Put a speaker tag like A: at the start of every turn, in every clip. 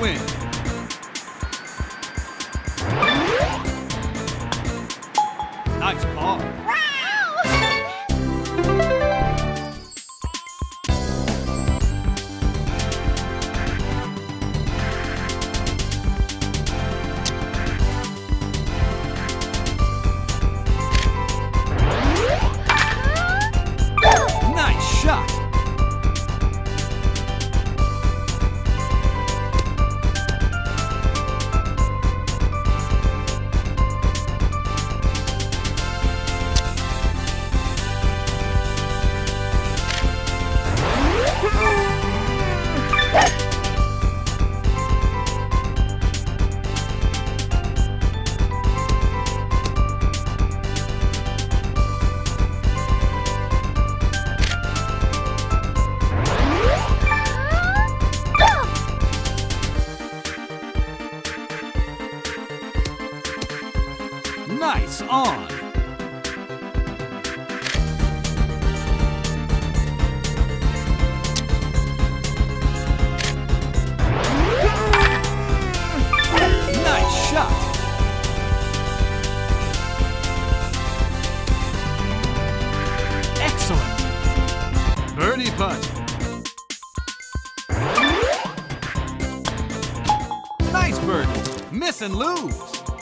A: win. cut. Nice birdie. Miss and lose.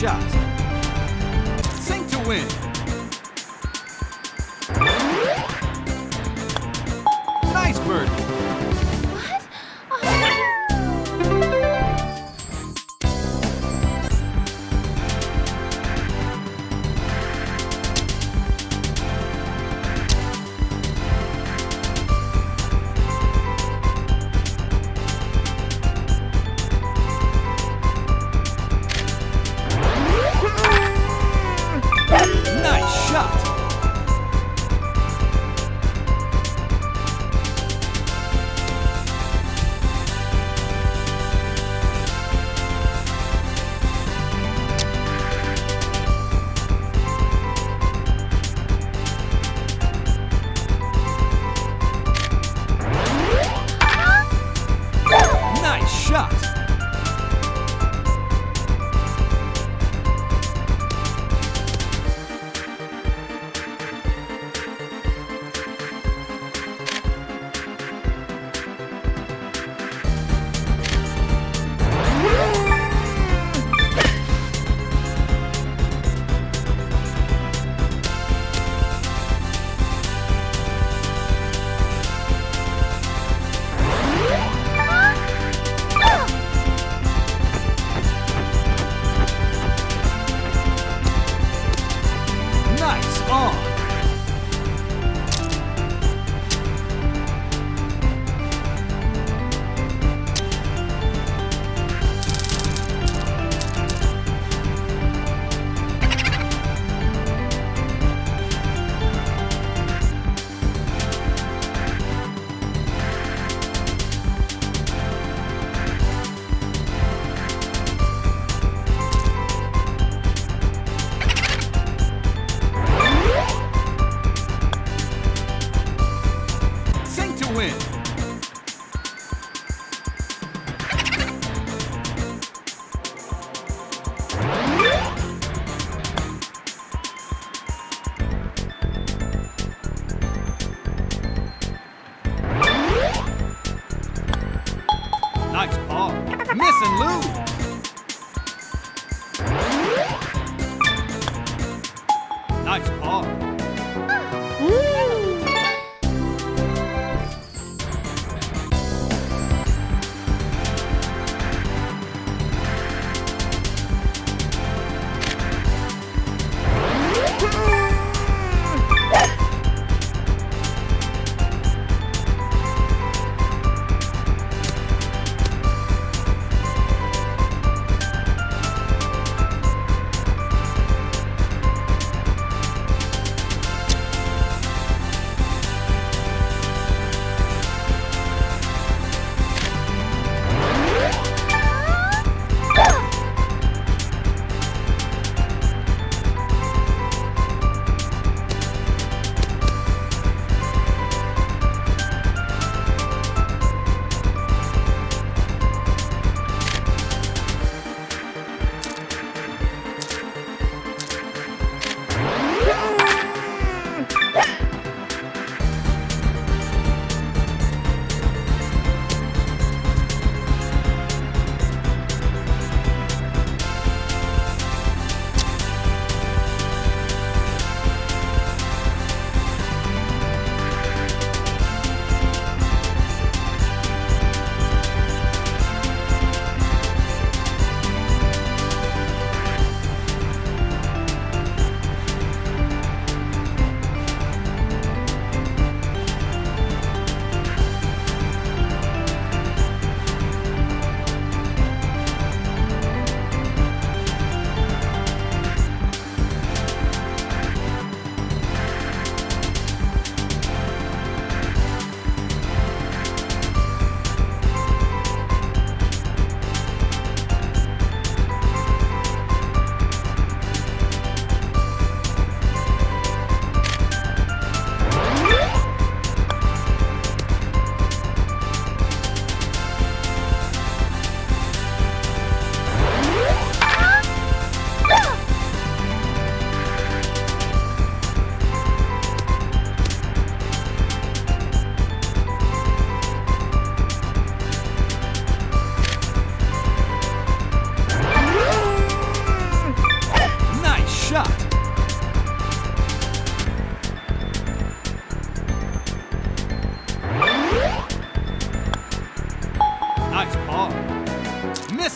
A: shot. Sink to win.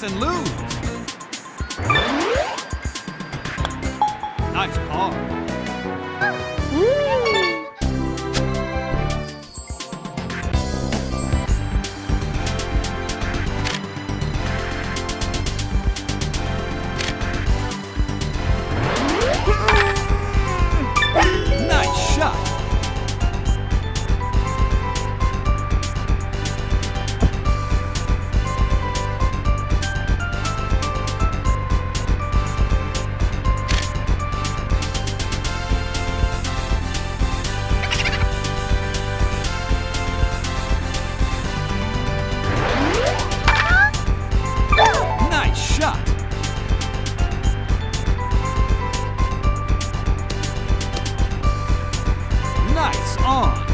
A: And lose. On.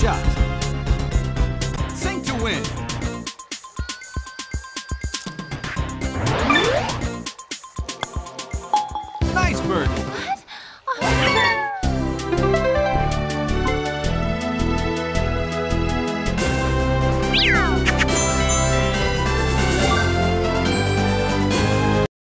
A: Shot. Sink to win.